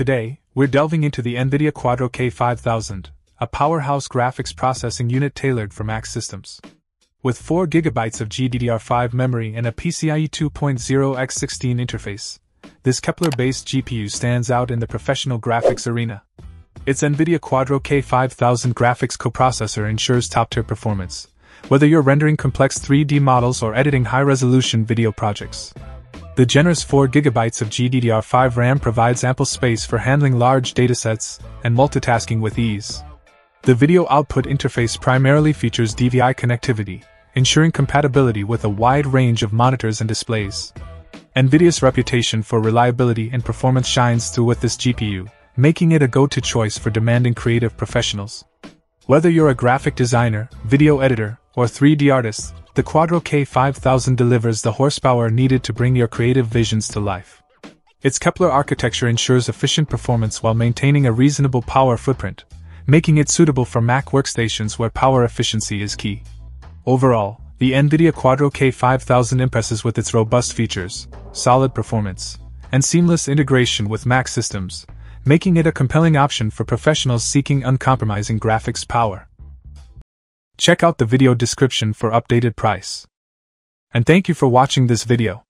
Today, we're delving into the NVIDIA Quadro K5000, a powerhouse graphics processing unit tailored for Mac systems. With 4 GB of GDDR5 memory and a PCIe 2.0 x16 interface, this Kepler based GPU stands out in the professional graphics arena. Its NVIDIA Quadro K5000 graphics coprocessor ensures top tier performance, whether you're rendering complex 3D models or editing high resolution video projects. The generous 4GB of GDDR5 RAM provides ample space for handling large datasets and multitasking with ease. The video output interface primarily features DVI connectivity, ensuring compatibility with a wide range of monitors and displays. NVIDIA's reputation for reliability and performance shines through with this GPU, making it a go to choice for demanding creative professionals. Whether you're a graphic designer, video editor, or 3D artist, the Quadro K5000 delivers the horsepower needed to bring your creative visions to life. Its Kepler architecture ensures efficient performance while maintaining a reasonable power footprint, making it suitable for Mac workstations where power efficiency is key. Overall, the NVIDIA Quadro K5000 impresses with its robust features, solid performance, and seamless integration with Mac systems, making it a compelling option for professionals seeking uncompromising graphics power. Check out the video description for updated price. And thank you for watching this video.